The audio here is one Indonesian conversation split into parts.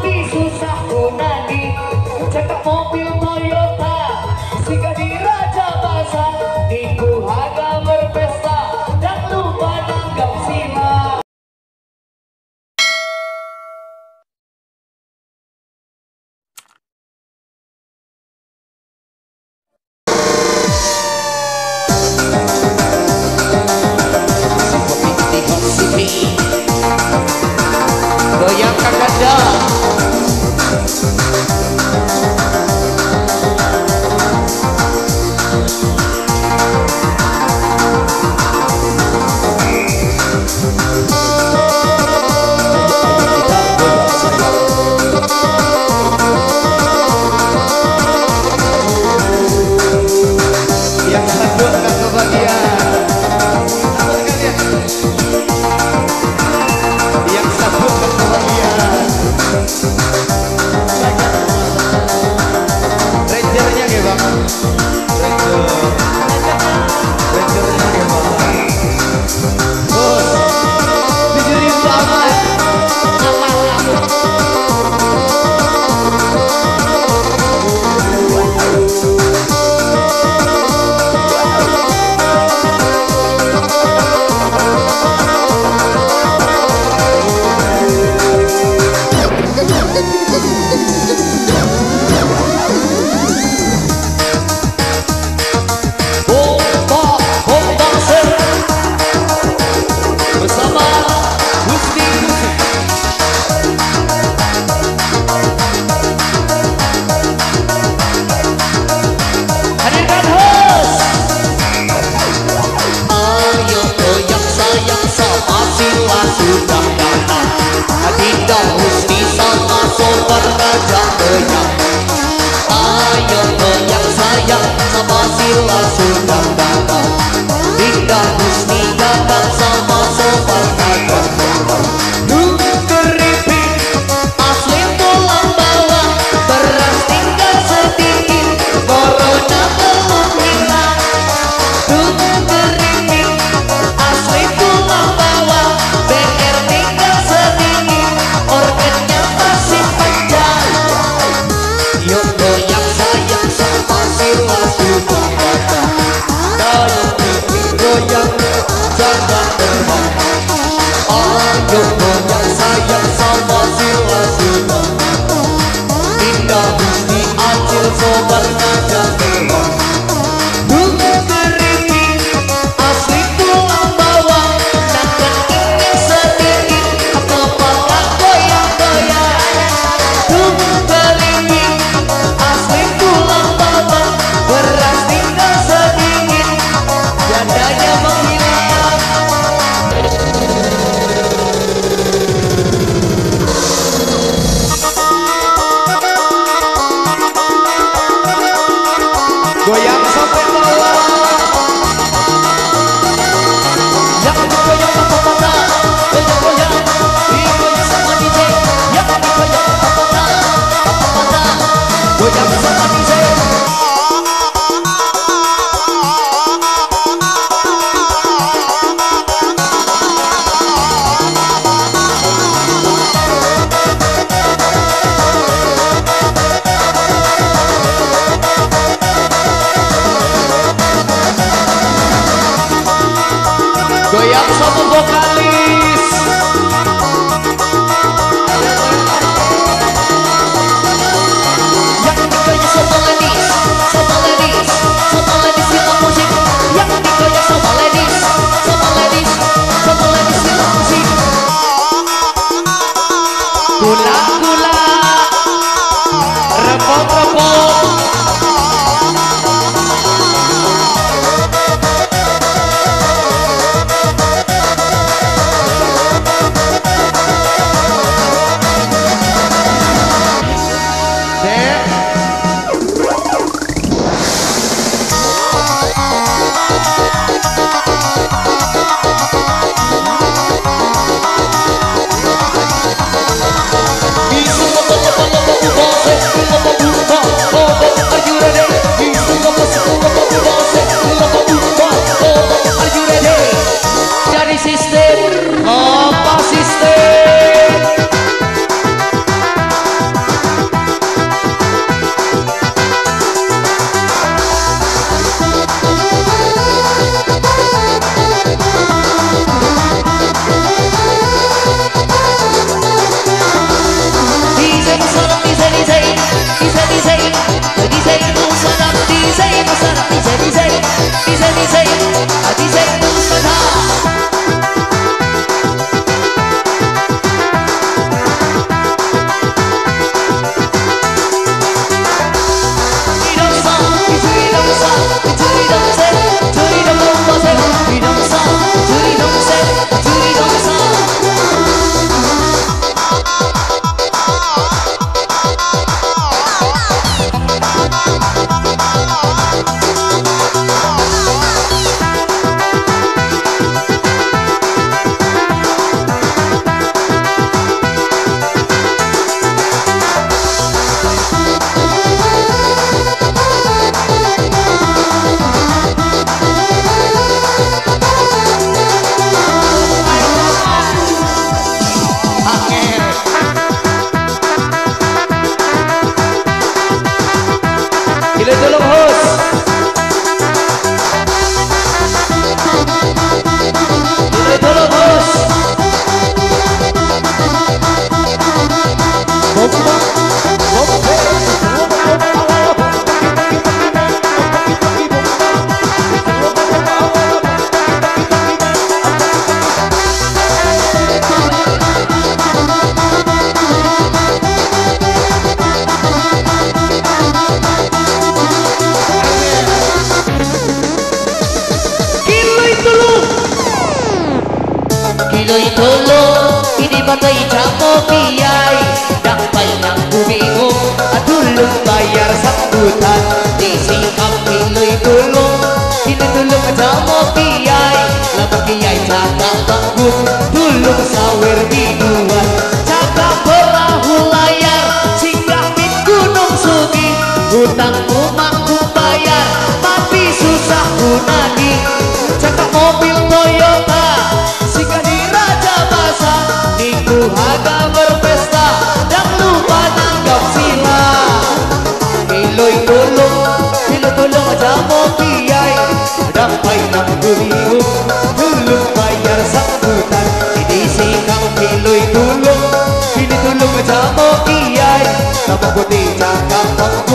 Tapi susah ku nanti Cepat mobil Caiado só mandou boca. tolo Ini batai camo kiai Yang banyak ku bingung Dulu bayar sambutan. Disikap pilih dulu Ini dulu camo kiai Lama kiai tak tanggung Dulu sama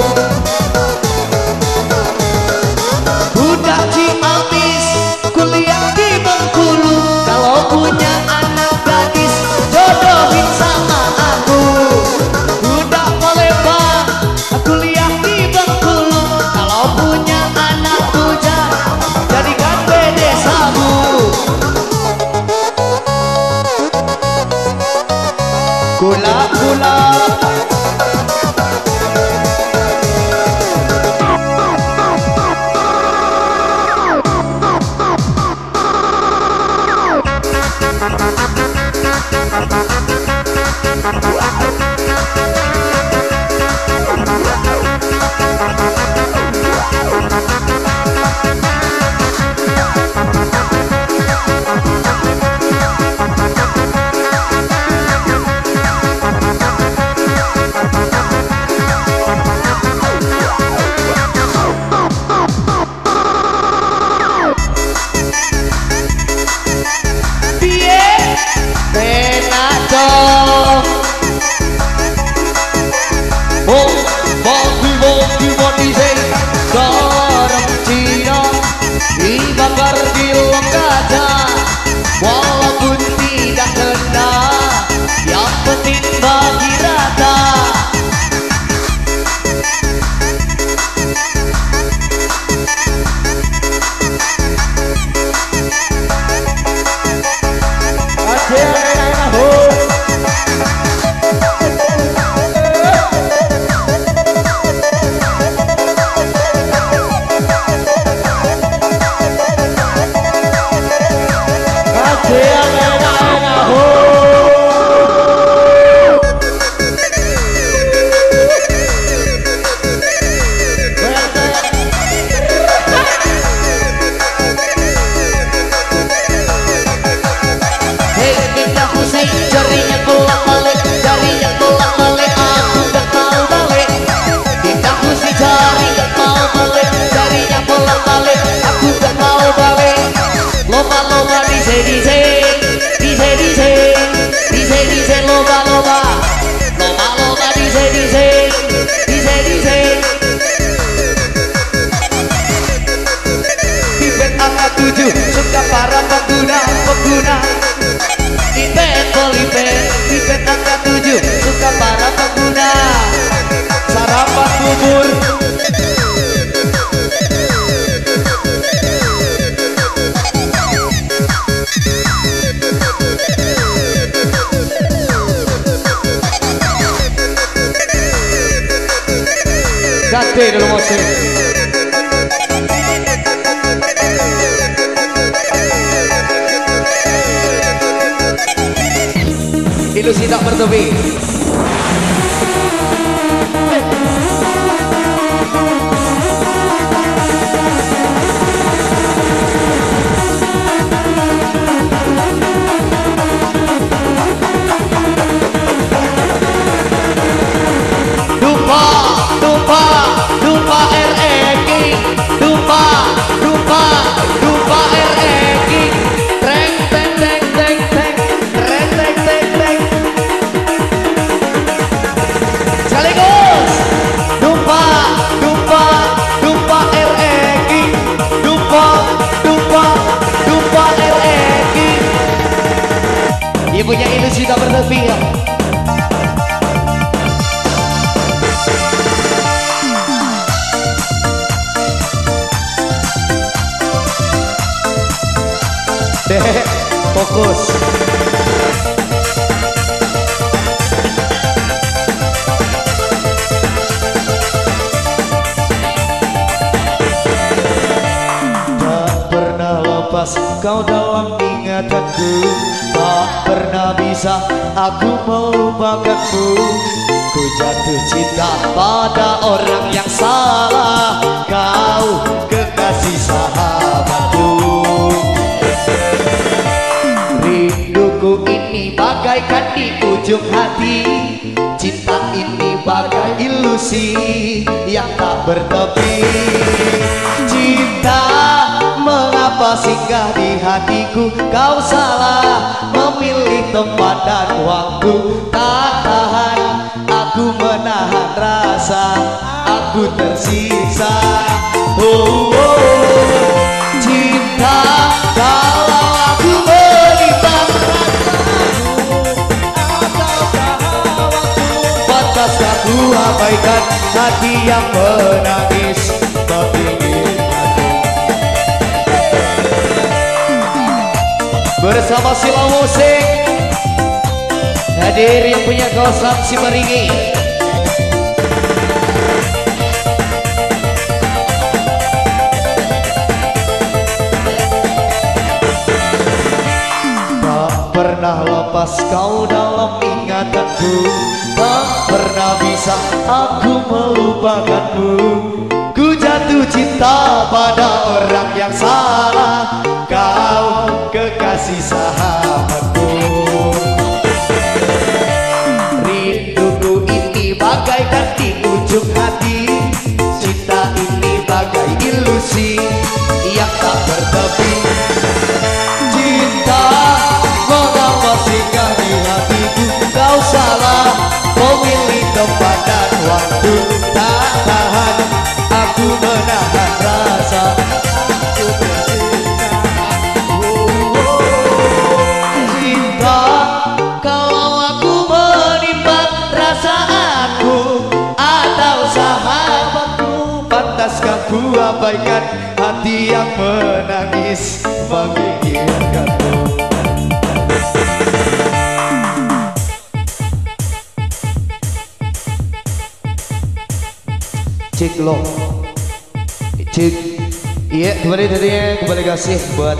you. tujuh Suka para pengguna, pengguna. Ipet, polipet, ipet angka tujuh Suka para pengguna. Sarapan bubur. Ganti dulu musik Hidup sidak bertepi fokus Tak pernah lepas kau dalam ingatanku. Tak pernah bisa aku melupakanmu. Ku jatuh cinta pada orang yang salah. Kau kekasih sahabat. Ini bagaikan di ujung hati. Cinta ini bagai ilusi yang tak bertepi. Cinta mengapa singgah di hatiku? Kau salah memilih tempat dan waktu. Tak tahan aku menahan rasa. Aku tersiksa oh, oh. Cinta abaikan hati yang menangis mengingatku Bersama Sila Musik Hadir yang punya kawasan Simaringi lepas kau dalam ingatanku. Tak pernah bisa aku melupakanmu. Ku jatuh cinta pada orang yang salah. Kau kekasih sahabatku ku abaikan hati yang menangis Mengingatkanmu Cik lo. Cik. Iya kembali tadinya kembali kasih buat